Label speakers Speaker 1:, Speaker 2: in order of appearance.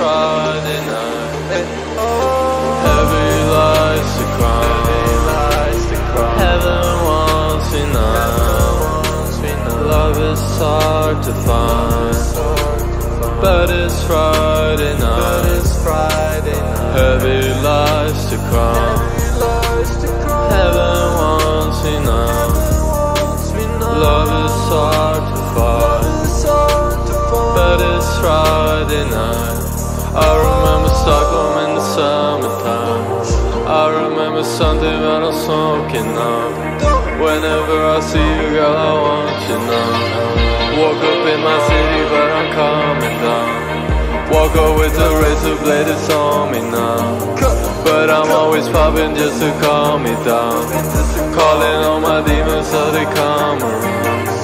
Speaker 1: prodding on. I remember Stockholm in the summertime. I remember Sunday when I'm smoking up Whenever I see you girl I want you now Woke up in my city but I'm coming down. Walk up with a razor blade that's on me now. But I'm always popping just to calm me down. Calling all my demons so they come around.